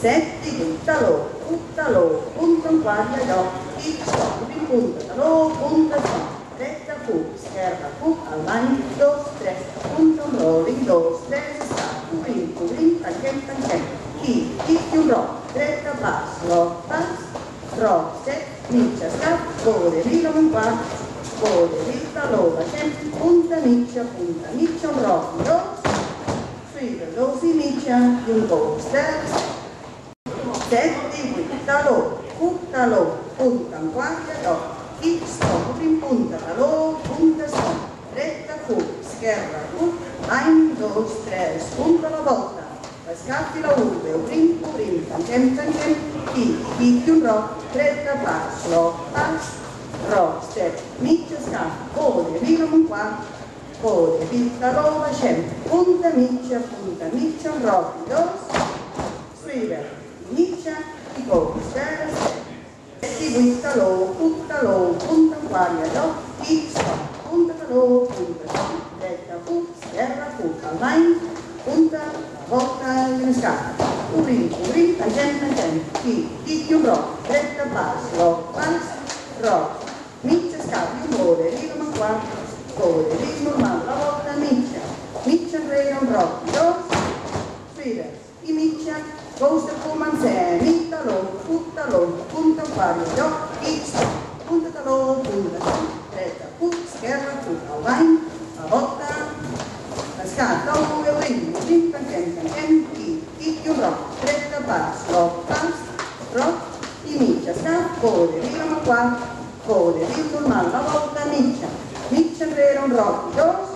Setti, buttalo, buttalo, punta un quadro agli occhi, stop, in punta, stop. Retta, fu, scherra, fu, avanti, dos, tres, punta, un rolling, dos, tres, sta, cubrin, cubrin, tangent, tangent. Chi, chi, un ro, retta, pass, ro, pass, ro, set, miccia, scap, code, vilo, un qua, code, vita, lova, sempre, punta, miccia, punta, miccia, un ro, dos, sfiga, dos, miccia, un dos, tres, setti, buttalo, buttalo, punta, un quadro, chi, stop, in punta, stop, retta, fu, scherra, fu, ein, dos, tres, punta la volta, scatti la urbe, uprim, uprim, tangent, tangent, chi, chi, un ro, retta, pass, lo, pass, ro, step, miccia, scatti, code, virum qua, code, vitta, roba, scem, punta, miccia, punta, miccia, ro, dos, scrivere, miccia, i code, step, si buttalo, buttalo, punta guardia gli occhi, stop, puntatalo, punta, detta, fu, scherra, fu, avanti, punta, volta, in scala, cubrin, cubrin, tangent, tangent, chi, chi, più ro, detta, basso, pass, ro, miccia, scala, più gode, rigo, ma qua, gode, rigo, ma la volta, miccia, miccia, re, un ro, dos, sfida, i miccia, Gosta comanzè, mittalo, puttalo, punta pari, occhi, puntatalo, punta, retta, put, scherra, putta, vai, a volta, la scatta, un euro, cinque, cento, centi, ticchio, rock, retta, pass, rock, pass, rock, i miccia, sta, code, rilama qua, code, ritornare la volta, miccia, miccia, vero, rock, dos,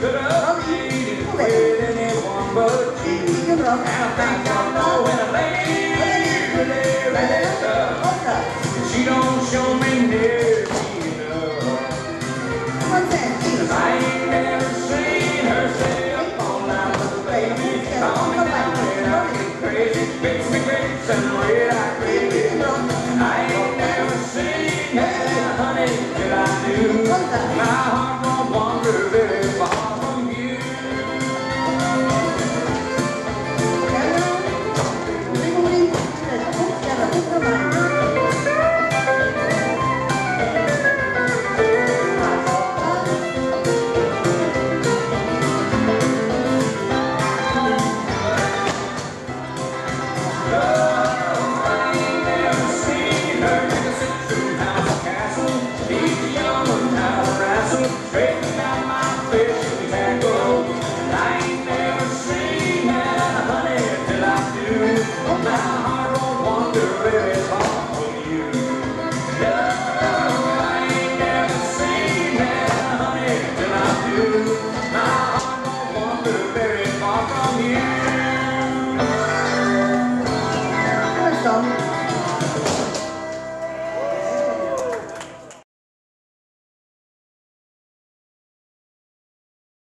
i She don't show me ain't never seen her baby. Crazy. Me red I ain't never seen honey I. My heart